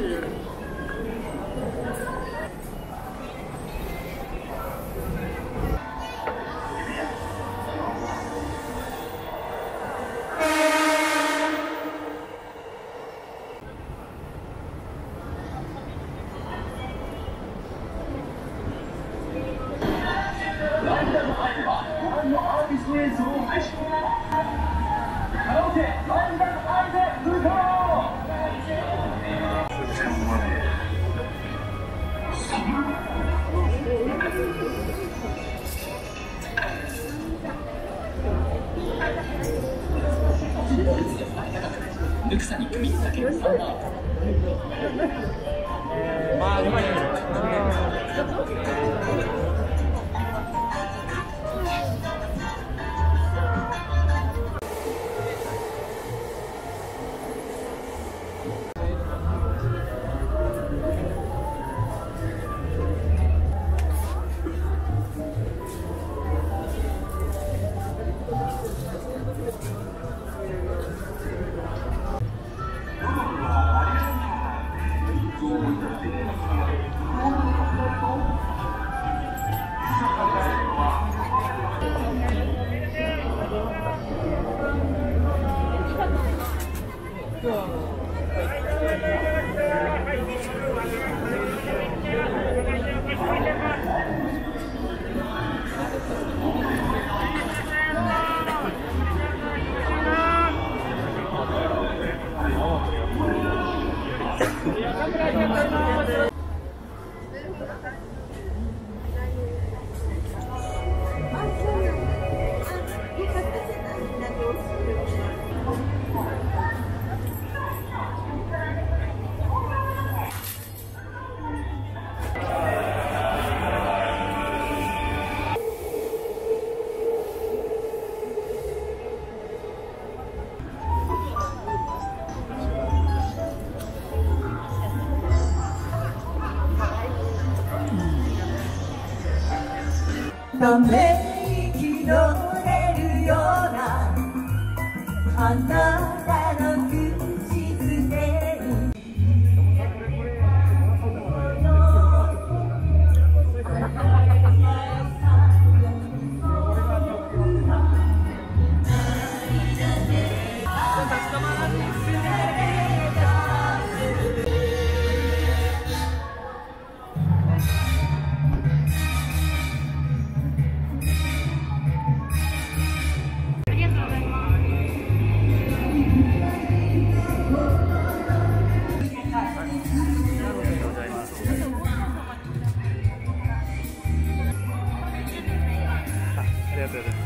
り。カラオケ哎，妈，你们。ため息のれるようなあなた对对